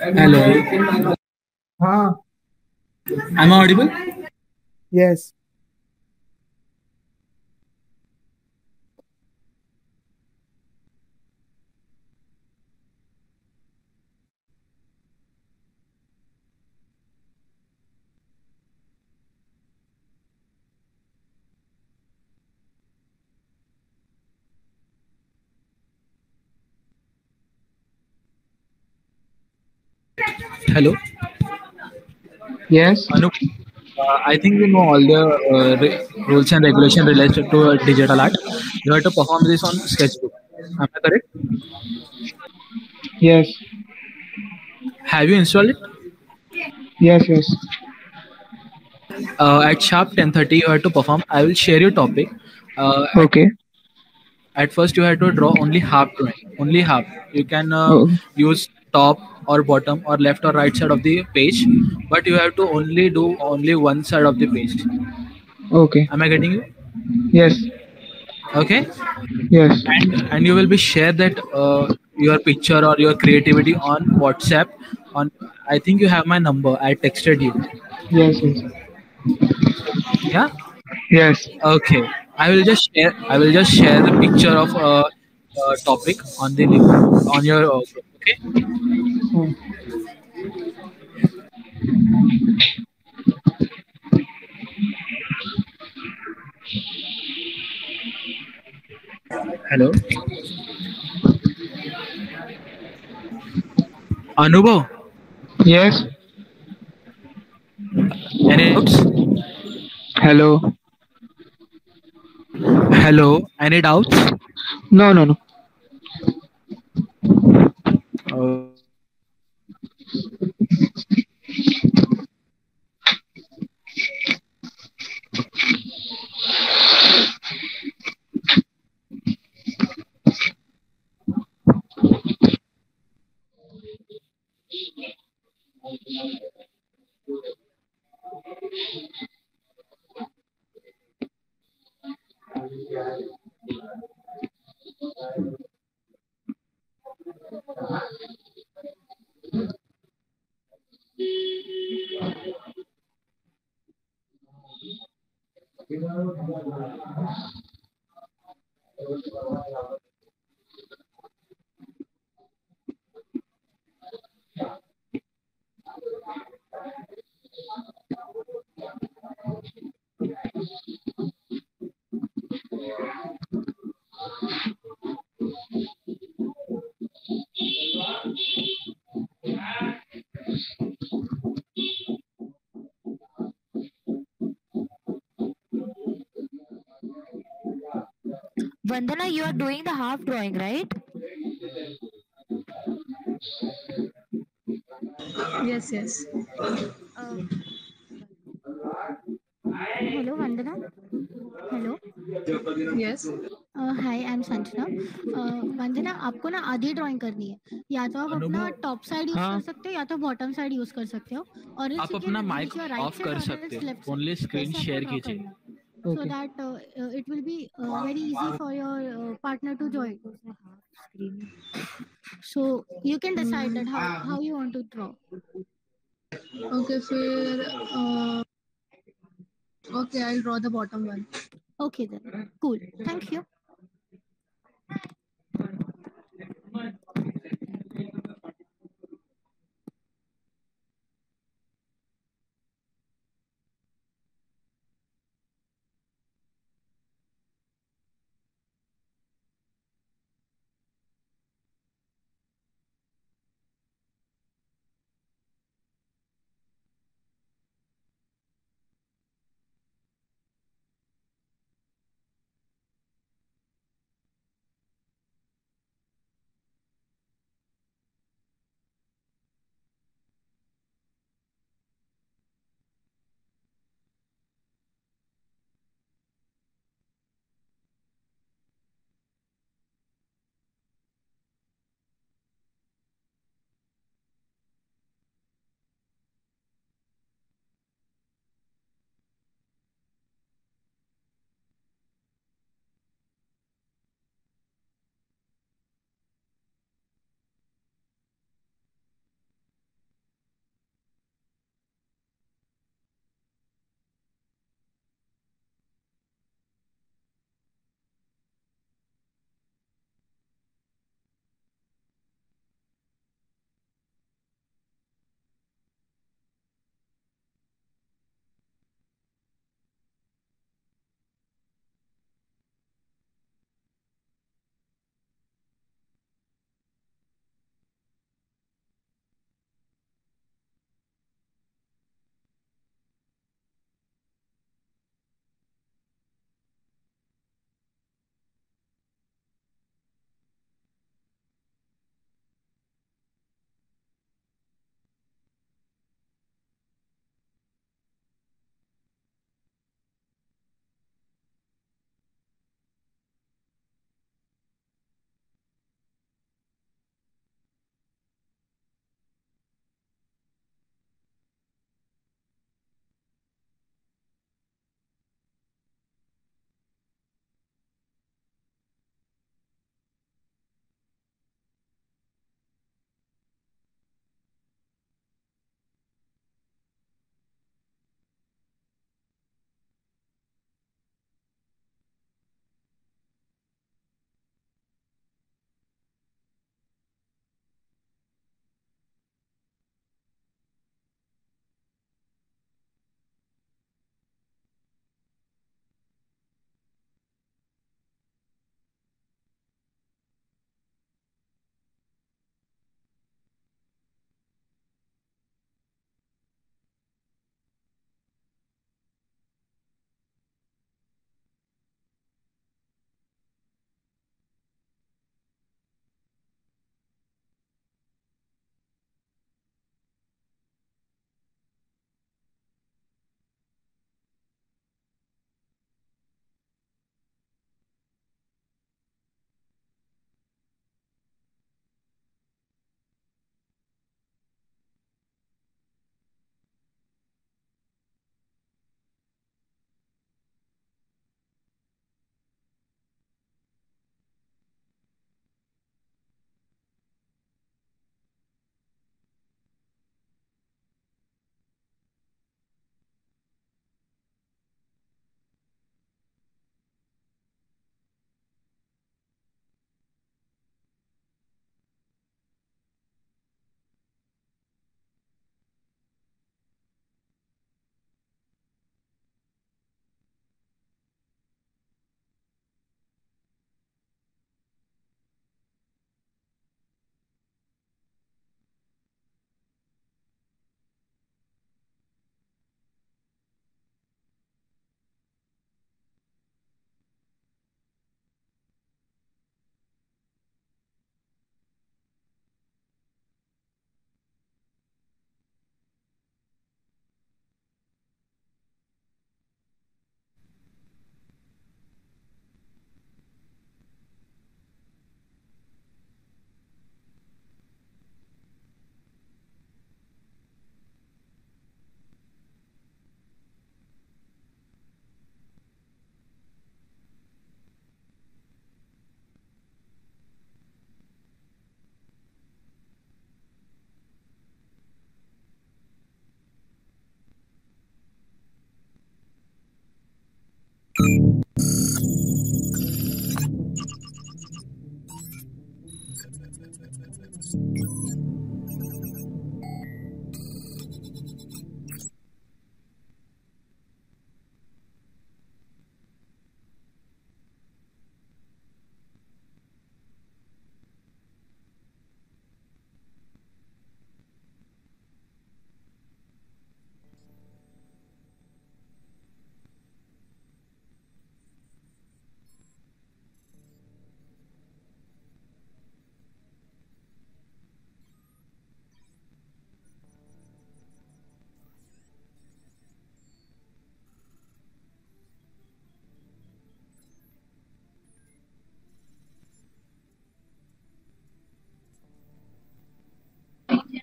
Hello. Huh? Am I audible? Yes. Hello. Yes. Anup, uh, I think you know all the uh, re- rules and regulation related to uh, digital art. You have to perform this on sketchbook. Am I correct? Yes. Have you installed it? Yes, yes. Uh, at sharp 10:30, you have to perform. I will share your topic. Uh, okay. At, at first, you have to draw only half drawing. Only half. You can uh, oh. use top or bottom or left or right side of the page but you have to only do only one side of the page. Okay. Am i getting you? Yes. Okay. Yes. And, and you will be share that uh, your picture or your creativity on whatsapp. On i think you have my number. I texted you. Yes yeah? Yes. Okay. I will just share i will just share the picture of a, topic on the on your uh, Okay. Hello. Anubhav. Yes. Any doubts? Hello. Hello. Any doubts? No, no, no. Uh, Vandana, you are doing the half drawing, right? Yes, yes. Uh, hello, Vandana. Hello. Yes. Hi I am Sanjana Vandana आपको ना आधी drawing करनी है या तो आप अपना top side use. कर सकते हो या तो बॉटम साइड यूज़ कर सकते हो और आप अपना माइक ऑफ़ कर सकते हो ओनली स्क्रीन शेयर कीजिए so okay that uh, uh, it will be uh, very easy for your uh, partner to join. So you can decide that how, how you want to draw. Okay, फिर uh, okay, I'll draw the bottom one. okay then. Cool. Thank you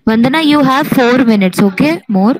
Vandana, you have four minutes, okay? More.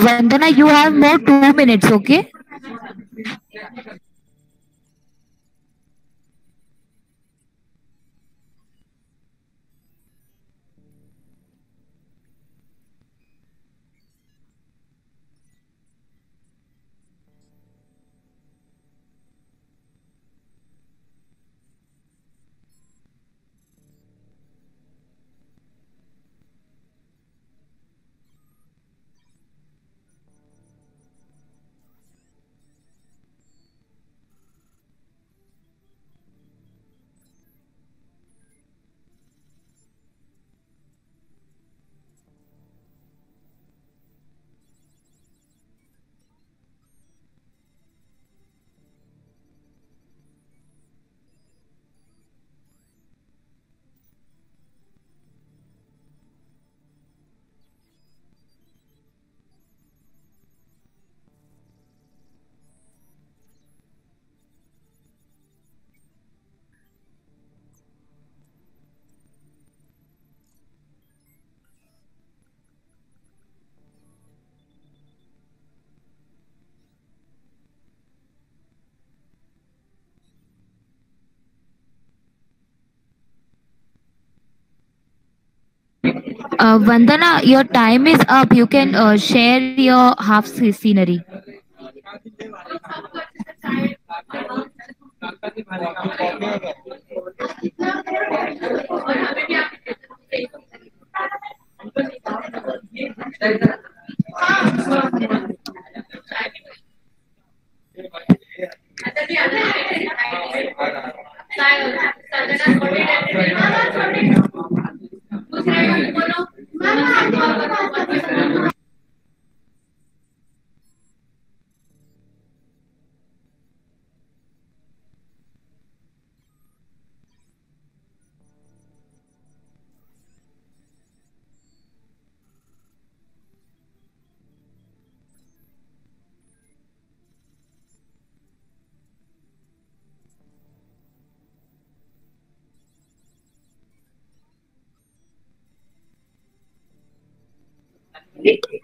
Vandana, you have more two minutes, okay? Uh, Vandana, your time is up. You can uh, share your half scenery.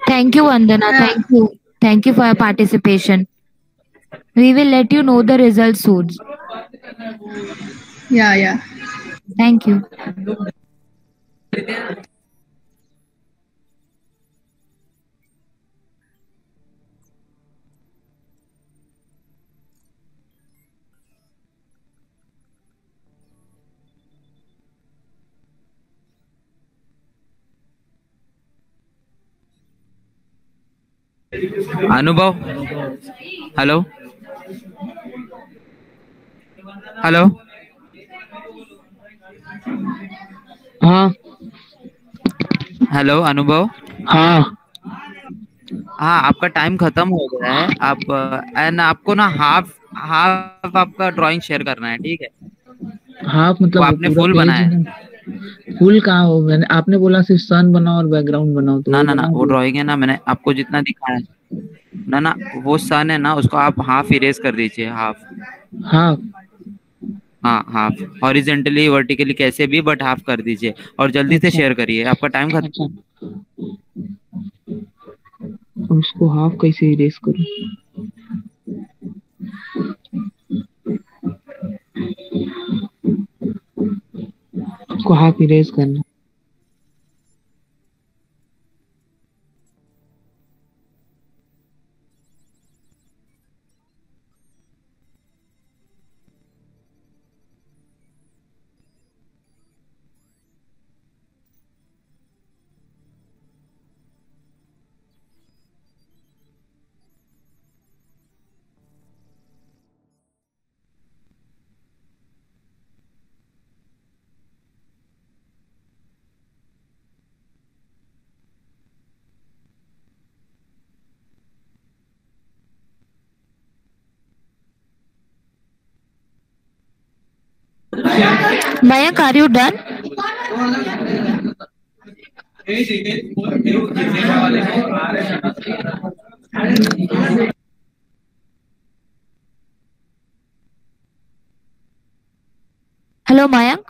Thank you, Vandana. Thank you. Thank you for your participation. We will let you know the results soon. Yeah, yeah. Thank you. Anubhav? Hello? Hello? हाँ। Hello Anubhav? हाँ। हाँ आपका time खत्म हो गया है। आप and आपको ना हाफ़ हाफ़ आपका ड्राइंग शेयर करना है ठीक है? हाँ मतलब आपने page बनाया है। फुल कहाँ हो? मैंने आपने बोला सिर्फ़ सन बनाओ और बैकग्राउंड बनाओ तो ना ना ना वो। ड्राइंग है ना मैंने आपको जितना दिखाया ना ना वो सन है ना उसको आप हाफ़ इरेज कर दीजिए हाफ़ हाफ़ हाँ हाफ़ हॉरिजेंटली वर्टिकली कैसे भी बट हाफ़ कर दीजिए। और जल्दी से अच्छा। शेयर करिए आपका टाइम खत्म। अच्छा। अब हाफ़ कैसे इरेज करूँ? इसको हाफ़ इरेज करना। Mayank, are you done? Hello, Mayank.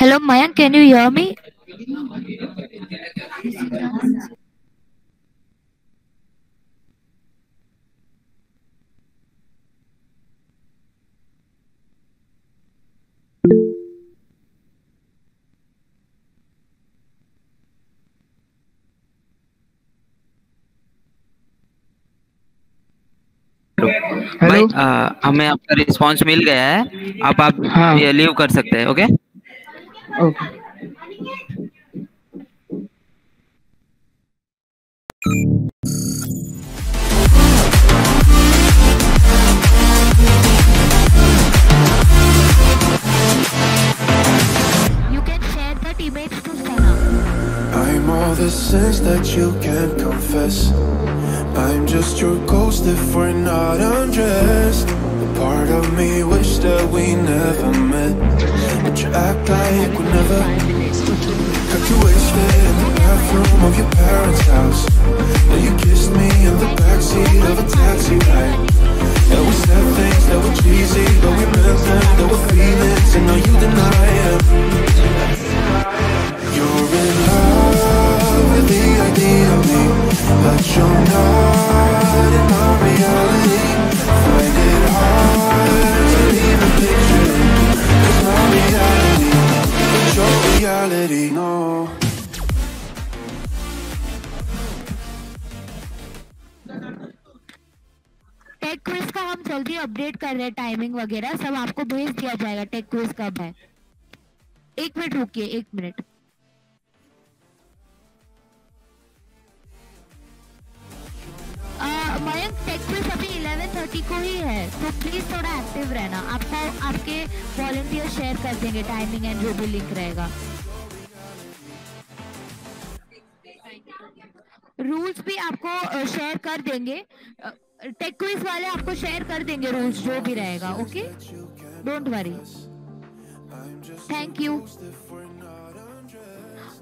Hello, Mayank. Can you hear me? भाई हेलो हमें आपका रिस्पांस मिल गया है आप आप हाँ। लीव कर सकते हैं okay okay You can share that image to Sana. I'm all the sins that you can't confess. I'm just your ghost if we're not undressed. A part of me wish that we never met. You wasted in the bathroom of your parents' house. Then you kissed me in the backseat of a taxi ride. And we said things that were cheesy, but we meant them. There were feelings, and now you deny them. You're in love with the idea of me, but you're not in my reality. कर timing वगैरह, सब आपको भेज दिया जाएगा take quiz कब है। एक मिनट रुकिए, एक मिनट। मयंक टेक क्विज अभी 11:30 को ही है तो प्लीज़ थोड़ा एक्टिव रहना। आपको, आपके वॉलंटियर शेयर कर देंगे टाइमिंग एंड जो भी लिंक रहेगा। रूल्स भी आपको शेयर कर देंगे। टेक क्विज वाले आपको शेयर कर देंगे रूल्स जो भी रहेगा okay don't worry thank you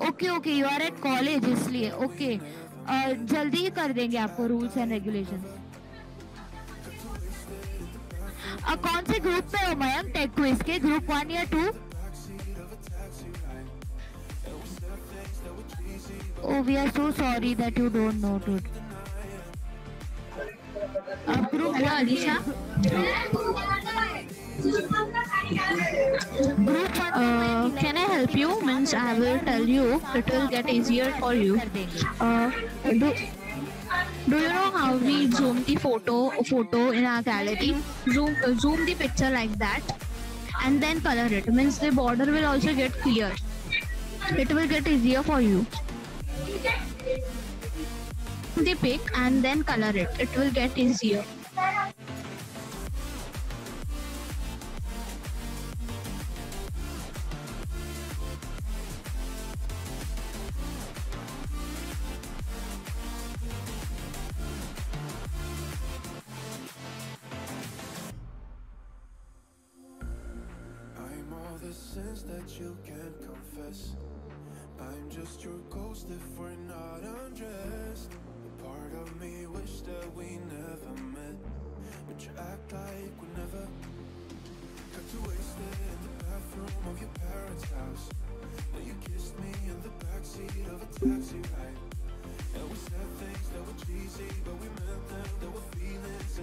okay okay you are at college इसलिए ओके जल्दी ही कर देंगे आपको रूल्स एंड रेगुलेशन कौन से ग्रुप पे हो मयंक टेक क्विज के? ग्रुप वन या two Oh, we are so sorry that you don't know, dude. Group, Uh, can I help you? Means I will tell you. It will get easier for you. Uh, do, do you know how we zoom the photo photo in our gallery? Zoom zoom the picture like that, and then color it. Means the border will also get clear. It will get easier for you. The pic and then color it. It will get easier. That you can't confess. I'm just your ghost if we're not undressed. Part of me wish that we never met, but you act like we never got too wasted in the bathroom of your parents' house. Then you kissed me in the backseat of a taxi ride. And we said things that were cheesy, but we meant them. There were feelings,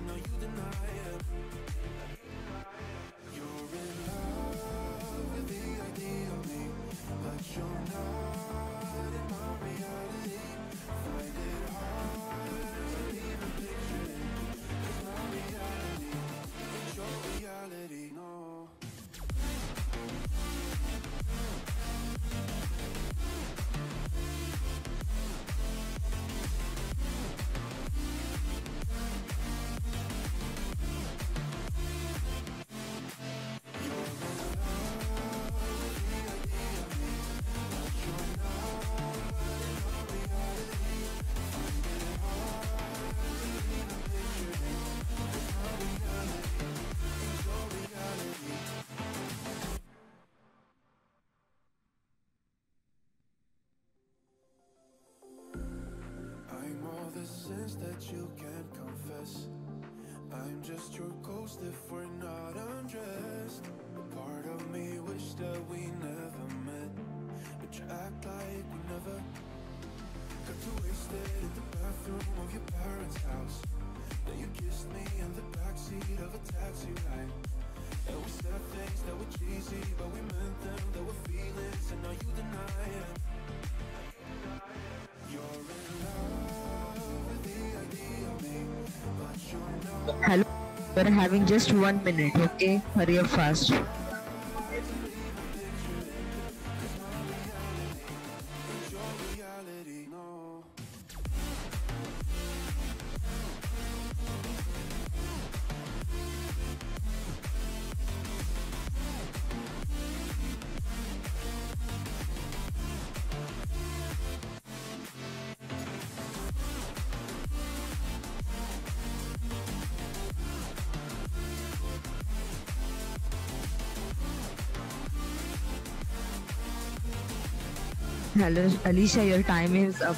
Hello. We're having just one minute, okay? Hurry up fast. Alicia, your time is up.